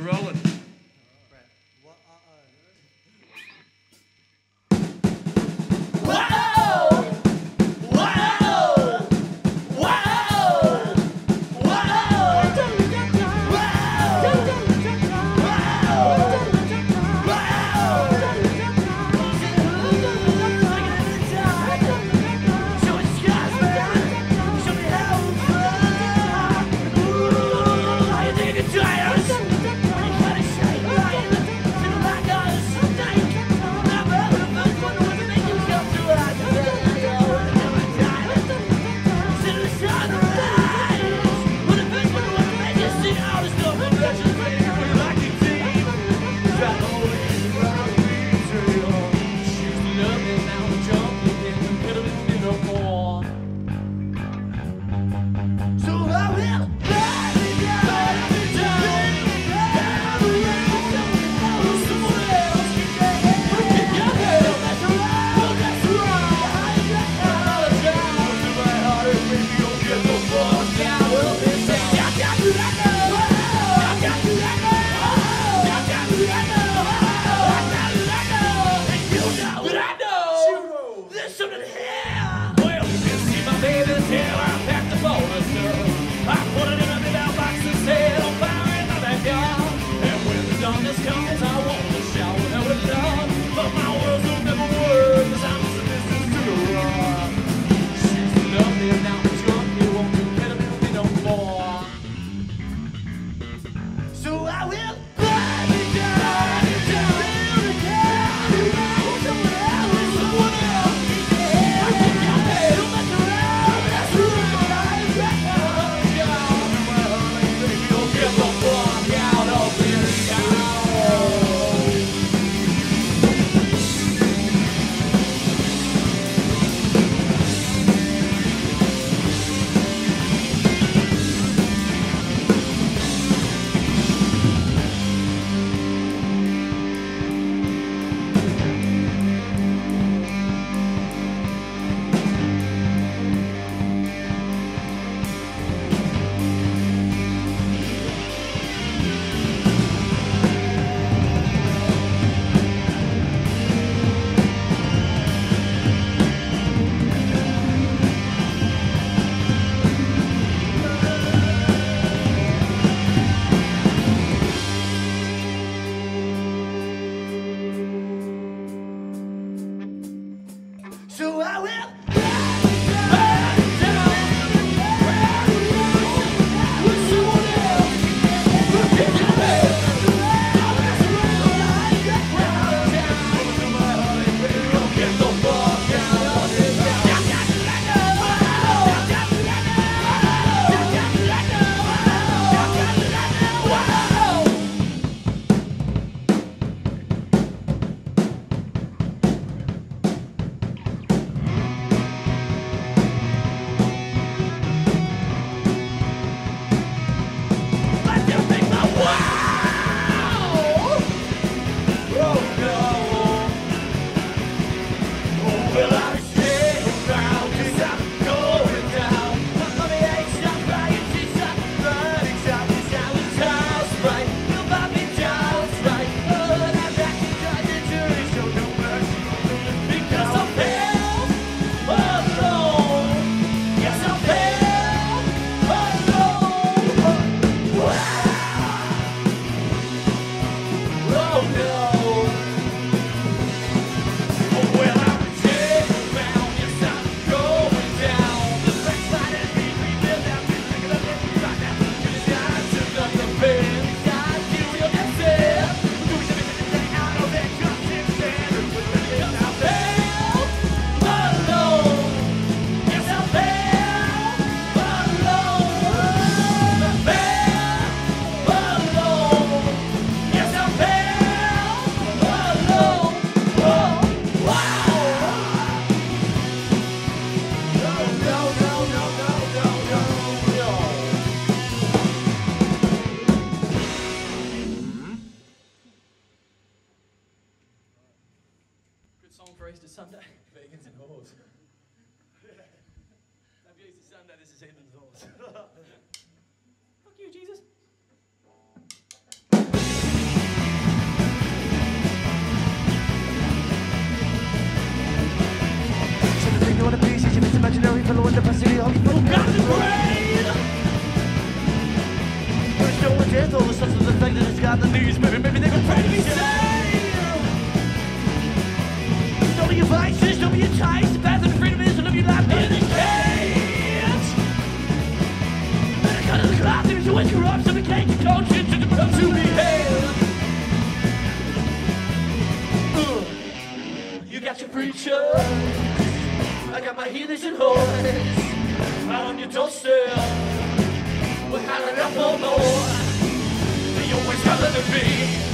rolling. Yeah. good song for Easter Sunday? Vegans and whores. Happy Easter Sunday, this is Heathens and whores. Fuck you, Jesus. hear this in horns Right on your doorstep We're howling up for more They always holler to me